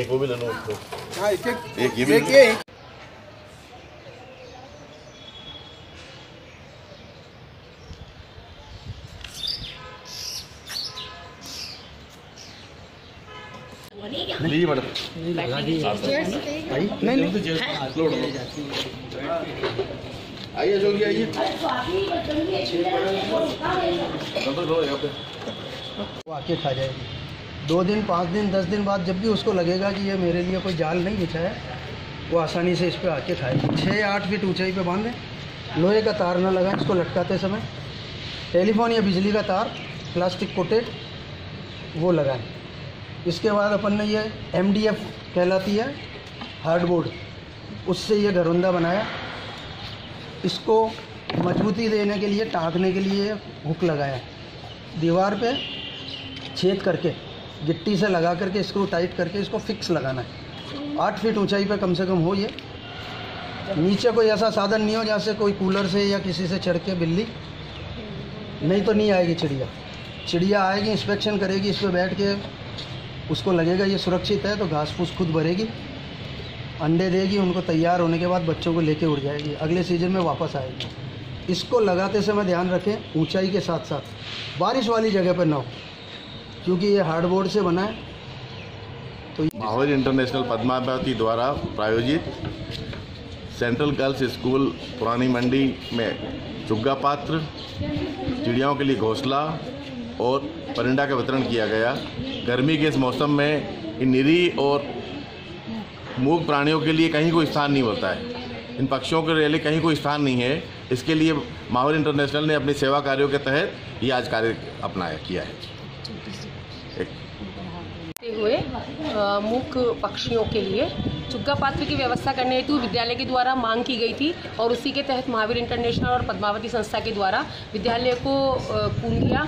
एक वो भी ले लो उसको। हाँ एक एक एक ये भी एक ले लो। ये लीजिए मैडम नहीं नहीं। आइए जोगी आइए। यहाँ पे वो आके खा जाएगी। दो दिन, पाँच दिन, दस दिन बाद जब भी उसको लगेगा कि ये मेरे लिए कोई जाल नहीं बिछा है वो आसानी से इस पर आके खाए। छः आठ फीट ऊंचाई पे बांधें। लोहे का तार ना लगाएँ, इसको लटकाते समय। टेलीफोन या बिजली का तार, प्लास्टिक कोटेड, वो लगाएँ। इसके बाद अपन ने ये एम कहलाती है, हार्डबोर्ड। उससे ये घरौंदा बनाया। इसको मजबूती देने के लिए टाँकने के लिए हुक लगाया। दीवार पे छेद करके गिट्टी से लगा करके स्क्रू टाइट करके इसको फिक्स लगाना है। आठ फीट ऊंचाई पे कम से कम हो ये। नीचे कोई ऐसा साधन नहीं हो जहाँ से कोई कूलर से या किसी से चढ़ के बिल्ली। नहीं तो नहीं आएगी चिड़िया। चिड़िया आएगी इंस्पेक्शन करेगी, इस पर बैठ के उसको लगेगा ये सुरक्षित है तो घास फूस खुद भरेगी। अंडे देगी, उनको तैयार होने के बाद बच्चों को लेके उड़ जाएगी। अगले सीज़न में वापस आएगी। इसको लगाते समय ध्यान रखें, ऊंचाई के साथ साथ बारिश वाली जगह पर ना हो। क्योंकि ये हार्डबोर्ड से बना है। तो माहौर इंटरनेशनल पद्मावती द्वारा प्रायोजित सेंट्रल गर्ल्स स्कूल पुरानी मंडी में चुग्गा पात्र, चिड़ियाओं के लिए घोंसला और परिंडा का वितरण किया गया। गर्मी के इस मौसम में इन निरी और मूक प्राणियों के लिए कहीं कोई स्थान नहीं होता है। इन पक्षियों के लिए कहीं कोई स्थान नहीं है। इसके लिए माहौर इंटरनेशनल ने अपनी सेवा कार्यों के तहत ये आज कार्य अपनाया किया है। हुए मूक पक्षियों के लिए चुग्गा पात्र की व्यवस्था करने हेतु विद्यालय के द्वारा मांग की गई थी और उसी के तहत महावीर इंटरनेशनल और पद्मावती संस्था के द्वारा विद्यालय को पूंगिया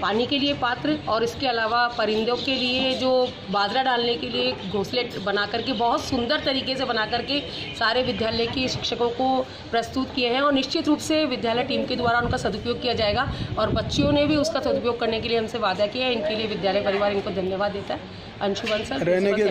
पानी के लिए पात्र और इसके अलावा परिंदों के लिए जो बाजरा डालने के लिए घोंसले बना करके बहुत सुंदर तरीके से बना करके सारे विद्यालय के शिक्षकों को प्रस्तुत किए हैं और निश्चित रूप से विद्यालय टीम के द्वारा उनका सदुपयोग किया जाएगा और बच्चियों ने भी उसका सदुपयोग करने के लिए हमसे वादा किया है। इनके लिए विद्यालय परिवार इनको धन्यवाद देता है। अंशुमन सर रहने के